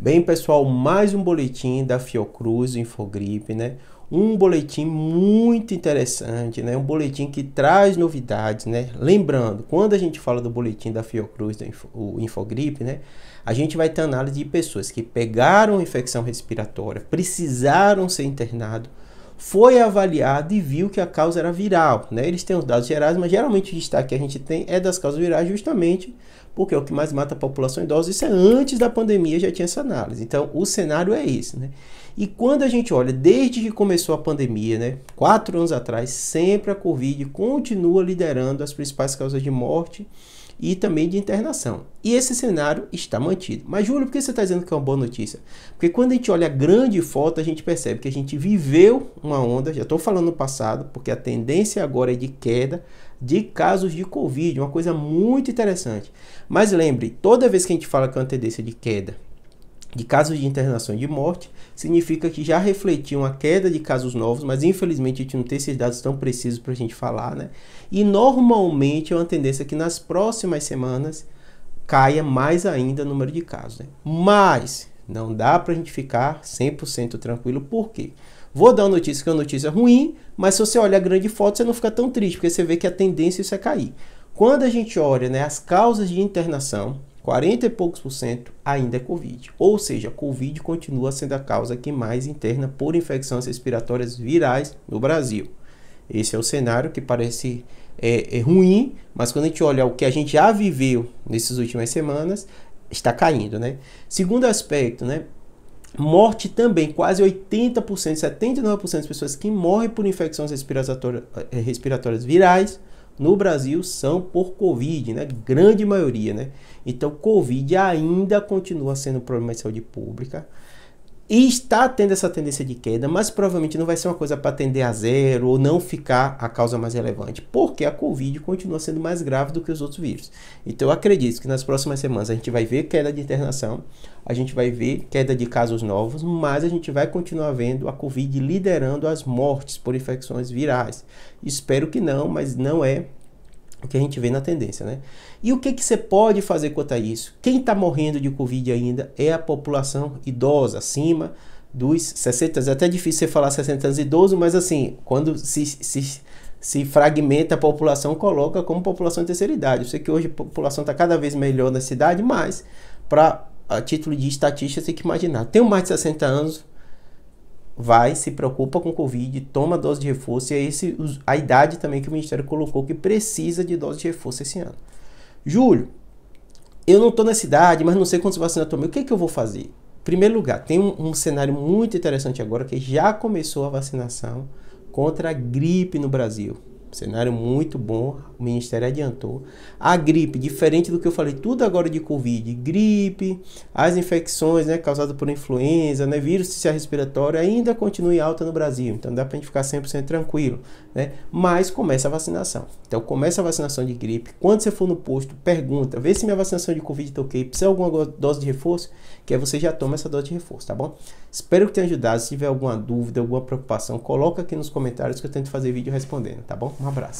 Bem, pessoal, mais um boletim da Fiocruz, Infogripe, né? Um boletim muito interessante, né? Um boletim que traz novidades, né? Lembrando, quando a gente fala do boletim da Fiocruz, do Info, o Infogripe, né? A gente vai ter análise de pessoas que pegaram infecção respiratória, precisaram ser internados, foi avaliado e viu que a causa era viral. Né? Eles têm os dados gerais, mas geralmente o destaque que a gente tem é das causas virais, justamente porque é o que mais mata a população idosa. Isso é antes da pandemia, já tinha essa análise. Então, o cenário é esse. Né? E quando a gente olha, desde que começou a pandemia, né, quatro anos atrás, sempre a Covid continua liderando as principais causas de morte e também de internação. E esse cenário está mantido. Mas, Júlio, por que você está dizendo que é uma boa notícia? Porque quando a gente olha a grande foto, a gente percebe que a gente viveu uma onda, já estou falando no passado, porque a tendência agora é de queda de casos de Covid, uma coisa muito interessante. Mas lembre, toda vez que a gente fala que é uma tendência de queda de casos de internação e de morte, significa que já refletiu uma queda de casos novos, mas infelizmente a gente não tem esses dados tão precisos para a gente falar, né? E normalmente é uma tendência que nas próximas semanas caia mais ainda o número de casos, né? Mas não dá para a gente ficar 100% tranquilo, por quê? Vou dar uma notícia que é uma notícia ruim, mas se você olha a grande foto, você não fica tão triste, porque você vê que a tendência é isso é cair. Quando a gente olha né, as causas de internação, 40 e poucos por cento ainda é Covid. Ou seja, Covid continua sendo a causa que mais interna por infecções respiratórias virais no Brasil. Esse é o cenário que parece é, é ruim, mas quando a gente olha o que a gente já viveu nessas últimas semanas, está caindo, né? Segundo aspecto, né? Morte também, quase 80%, 79% das pessoas que morrem por infecções respiratórias, eh, respiratórias virais no Brasil são por Covid, né? Grande maioria, né? Então, Covid ainda continua sendo um problema de saúde pública e está tendo essa tendência de queda, mas provavelmente não vai ser uma coisa para tender a zero ou não ficar a causa mais relevante, porque a Covid continua sendo mais grave do que os outros vírus. Então eu acredito que nas próximas semanas a gente vai ver queda de internação, a gente vai ver queda de casos novos, mas a gente vai continuar vendo a Covid liderando as mortes por infecções virais. Espero que não, mas não é o que a gente vê na tendência, né? E o que, que você pode fazer quanto a isso? Quem está morrendo de Covid ainda é a população idosa, acima dos 60 anos. É até difícil você falar 60 anos idoso, mas assim, quando se, se, se fragmenta a população, coloca como população de terceira idade. Eu sei que hoje a população está cada vez melhor na cidade, mas para a título de estatística, tem que imaginar. Tenho mais de 60 anos, vai, se preocupa com Covid, toma dose de reforço, e é esse, a idade também que o Ministério colocou que precisa de dose de reforço esse ano. Júlio, eu não estou na cidade, mas não sei quantos vacinas tomei, o que, é que eu vou fazer? Primeiro lugar, tem um, um cenário muito interessante agora que já começou a vacinação contra a gripe no Brasil. Cenário muito bom, o Ministério adiantou. A gripe, diferente do que eu falei, tudo agora de Covid, gripe, as infecções né, causadas por influenza, né, vírus respiratório, ainda continua em alta no Brasil. Então dá para a gente ficar 100% tranquilo. Né? Mas começa a vacinação. Então começa a vacinação de gripe. Quando você for no posto, pergunta, vê se minha vacinação de Covid está ok, precisa alguma dose de reforço, que aí você já toma essa dose de reforço, tá bom? Espero que tenha ajudado. Se tiver alguma dúvida, alguma preocupação, coloca aqui nos comentários que eu tento fazer vídeo respondendo, tá bom? Um abraço.